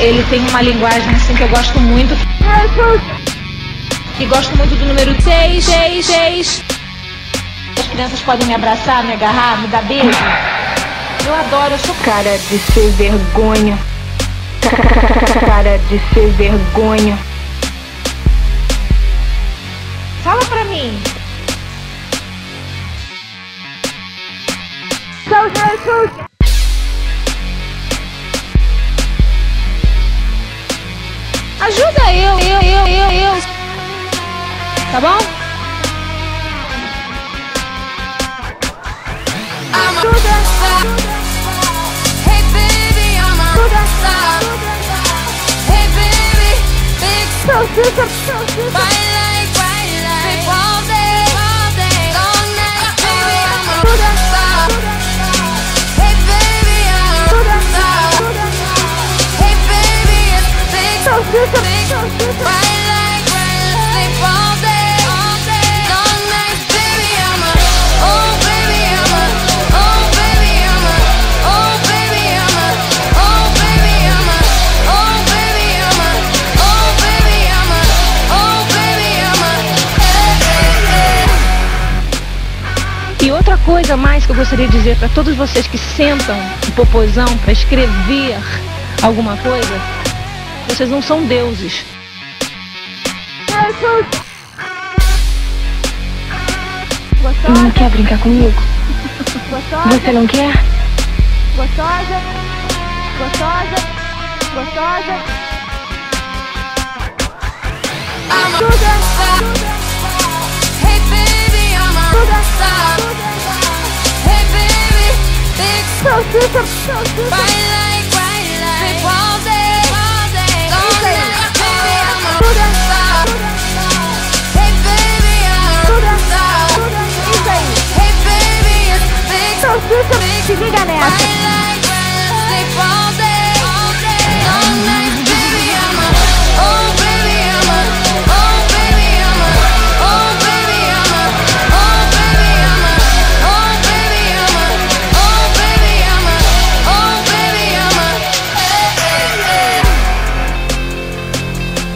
Ele tem uma linguagem assim que eu gosto muito. E gosto muito do número 6, 6, 6. As crianças podem me abraçar, me agarrar, me dar beijo. Eu adoro, eu sou Cara de ser vergonha. Cara de ser vergonha. Fala pra mim. Ajuda eu, eu, eu, eu, eu. Tá bom? I'm a star. Hey baby, big bright light, E outra coisa mais que eu gostaria de dizer para todos vocês que sentam o popozão para escrever alguma coisa, vocês não são deuses. Não quer brincar comigo? Você não quer? Gostosa, gostosa, gostosa. I'm bright light, bright light. All day, all day, long night. Baby, I'm a star. Hey baby, I'm a star. Hey baby, it's big, Se bright light, bright light. All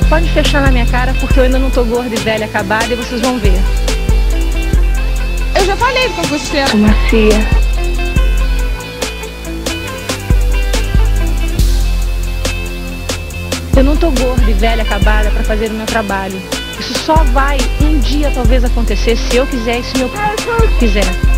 Pode fechar na minha cara porque eu ainda não tô gorda e velha acabada e vocês vão ver. Eu já falei com você. Sou macia. Eu não tô gorda e velha acabada para fazer o meu trabalho. Isso só vai um dia talvez acontecer se eu quiser e se meu quiser.